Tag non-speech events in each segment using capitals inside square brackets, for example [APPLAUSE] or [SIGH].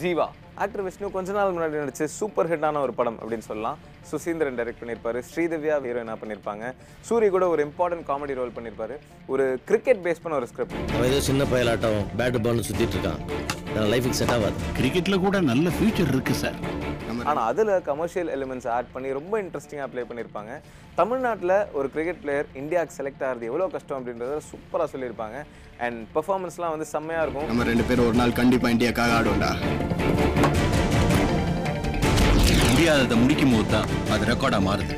Jeeva actor Vishnu கொஞ்ச நாள் முன்னாடி நடிச்ச சூப்பர் ஹிட்டான ஒரு படம் அப்படின்னு சொல்லலாம். சுசீந்திரன் டைரக்ட் பண்ணியிருப்பாரு ஸ்ரீதேவியா ஹீரோயினா பண்ணியிருப்பாங்க சூரி கூட ஒரு இம்பார்ட்டன்ட் காமெடி ரோல் பண்ணியிருப்பாரு ஒரு கிரிக்கெட் பேஸ் பண்ண ஒரு ஸ்கிரிப்ட் ஏதோ சின்ன பயலாட்டம் பேட் பால்னு சுத்திட்டு இருக்கான். நான் லைஃபுக்கு செட் ஆகாது. கிரிக்கெட்ல கூட நல்ல ஃபியூச்சர் இருக்கு சார் ஆனால் அதில் கமர்ஷியல் எலிமெண்ட்ஸ் ஆட் பண்ணி ரொம்ப இன்ட்ரெஸ்டிங்காக ப்ளே பண்ணியிருப்பாங்க தமிழ்நாட்டில் ஒரு கிரிக்கெட் பிளேயர் இந்தியாவுக்கு செலக்ட் ஆகிறது எவ்வளோ கஷ்டம் அப்படின்றத சூப்பராக சொல்லியிருப்பாங்க. அண்ட் பெர்ஃபார்மன்ஸ்லாம் வந்து செம்மையாக இருக்கும். நம்ம ரெண்டு பேரும் ஒரு நாள் கண்டிப்பா இந்தியாக்காக ஆடுவோம்டா. முடியாததை முடிக்கும் போது தான் அது ரெக்கார்டா மாறுது.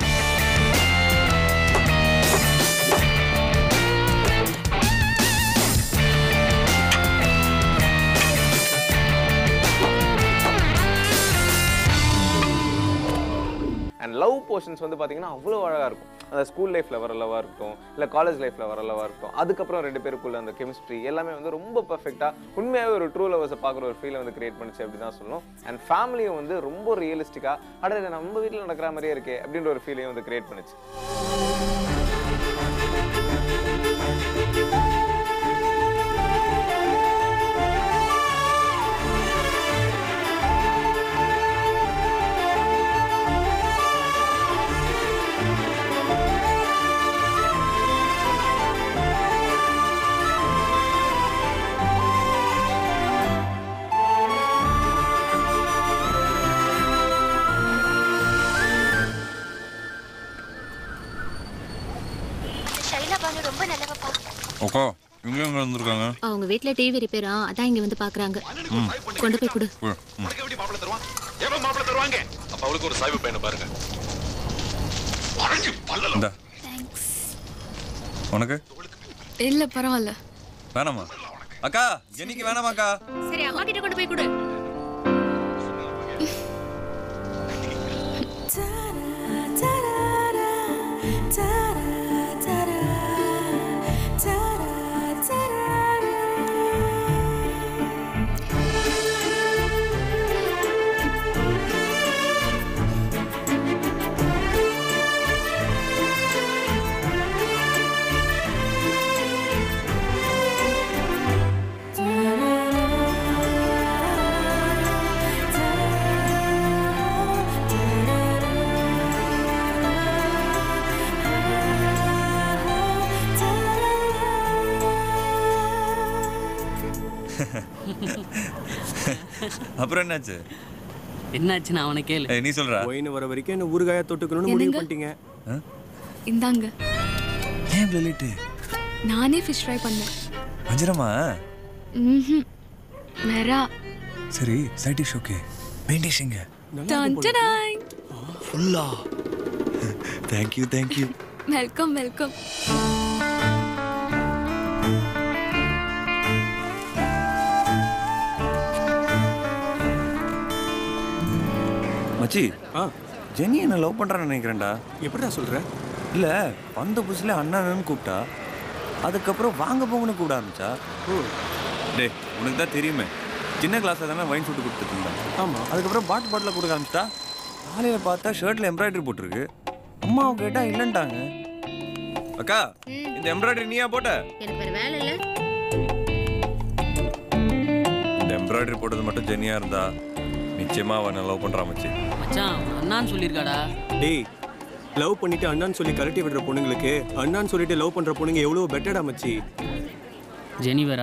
போர்ஷன்ஸ் வந்து பார்த்தீங்கன்னா அவ்வளோ அழகாக இருக்கும். அந்த ஸ்கூல் லைஃப்பில் வரலவா இருக்கும் இருக்கட்டும் இல்லை காலேஜ் லைஃப்பில் வரலவா இருக்கும். இருக்கட்டும் அதுக்கப்புறம் ரெண்டு பேருக்குள்ள அந்த கெமிஸ்ட்ரி எல்லாமே வந்து ரொம்ப பர்ஃபெக்டாக உண்மையாகவே ஒரு ட்ரூ லவர்ஸை பார்க்குற ஒரு ஃபீலை வந்து கிரியேட் பண்ணிச்சு அப்படி தான் சொல்லணும். அண்ட் ஃபேமிலியும் வந்து ரொம்ப ரியலிஸ்டிக்காக அட நம்ம வீட்டில் நடக்கிற மாதிரியே இருக்கே அப்படின்ற ஒரு ஃபீலையும் வந்து கிரியேட் பண்ணுச்சு. ஷைலா பானு ரொம்ப நல்லவப்பா அக்கா இங்க எங்க வந்திருக்காங்க? அவங்க வீட்ல டிவி ரிப்பேரா அதான் இங்க வந்து பாக்குறாங்க. கொண்டு போய் கொடு. ம். இந்தா. உனக்கு? இல்ல பரவாயில்ல. வேணாமா? அக்கா ஜெனிக்கு வேணாமாக்கா சரி அம்மா கிட்ட கொண்டு போய் கொடு. [LAUGHS] அப்புறம் என்னாச்சு? என்னாச்சுன்னு அவனை கேளு. நீ சொல்றா. ஒயின் வர வரைக்கும் என்ன ஊறுகாயா தொட்டுக்கணும்னு முடிவு பண்ணிட்டீங்க. இந்தாங்க. ஏன் இவ்வளோ லேட்டு நானே ஃபிஷ் ஃப்ரை பண்ணேன். வஞ்சிரமா? ம்ஹும். சரி side dish okay main dish எங்க? டன் டடாய் ஃபுல்லா தேங்க்யூ தேங்க்யூ வெல்கம் வெல்கம் மச்சி ஆ. ஜெனி என்ன லவ் பண்றான்னு நினைக்கிறேன்டா. எப்படிடா சொல்ற? இல்ல வந்த புதுசுல அண்ணன்னு கூப்பிட்டா அதுக்கப்புறம் வாங்க போங்கன்னு கூப்பிட ஆரம்பிச்சா. டேய் உனக்கு தான் தெரியுமே. சின்ன கிளாஸ்ல தானே வைன் சுட்டு கொடுத்துட்டு இருந்தேன். ஆமா. அதுக்கப்புறம் பாட்டில் பாட்டில் கொடுக்க ஆரம்பிச்சிட்டா காலையில் பார்த்தா ஷர்ட்ல எம்ப்ராய்டரி போட்டிருக்கு. அம்மாவை கேட்டா இல்லைன்ட்டாங்க. அக்கா இந்த எம்ப்ராய்டரி நீயா போட்ட? எனக்கு வேற வேலை இல்ல. இந்த எம்ப்ராய்டரி போட்டது மட்டும் ஜெனியா இருந்தா நிச்சயமா அவனை லவ் பண்றா மச்சி. மச்சான் அண்ணான்னு சொல்லியிருக்காடா. டேய் லவ் பண்ணிட்டு அண்ணான்னு சொல்லி கரட்டி விடுற பொண்ணுங்களுக்கு அண்ணான்னு சொல்லிட்டு லவ் பண்ற பொண்ணுங்க எவ்வளவு பெட்டடா மச்சி? ஜெனி வேற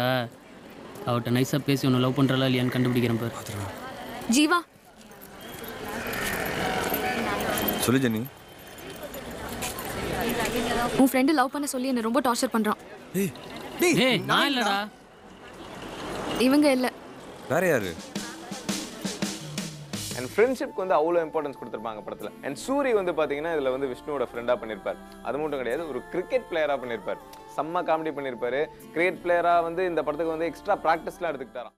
அவட்ட நைஸாக பேசி உன்னை லவ் பண்ணுறலா இல்லையான்னு கண்டுபிடிக்கிறேன் பாரு. ஜீவா. சொல்லு ஜெனி. உன் ஃப்ரெண்டு லவ் பண்ண சொல்லி என்ன ரொம்ப டார்ச்சர் பண்றான். நான் இல்லடா. இவங்க இல்ல. வேற யாரு? அண்ட் ஃப்ரெண்ட்ஷிப்க்கு வந்து அவ்வளோ இம்பார்ட்டன்ஸ் கொடுத்துருப்பாங்க படத்தில். அண்ட் சூரி வந்து பார்த்தீங்கன்னா இதில் வந்து விஷ்ணுவோட ஃப்ரெண்டாக பண்ணியிருப்பார் அது மட்டும் கிடையாது ஒரு கிரிக்கெட் பிளேயராக பண்ணியிருப்பார் செம்ம காமெடி பண்ணியிருப்பார் கிரிக்கெட் பிளேயராக வந்து இந்த படத்துக்கு வந்து எக்ஸ்ட்ரா ப்ராக்டிஸ்லாம் எடுத்துக்கிட்டாராம்.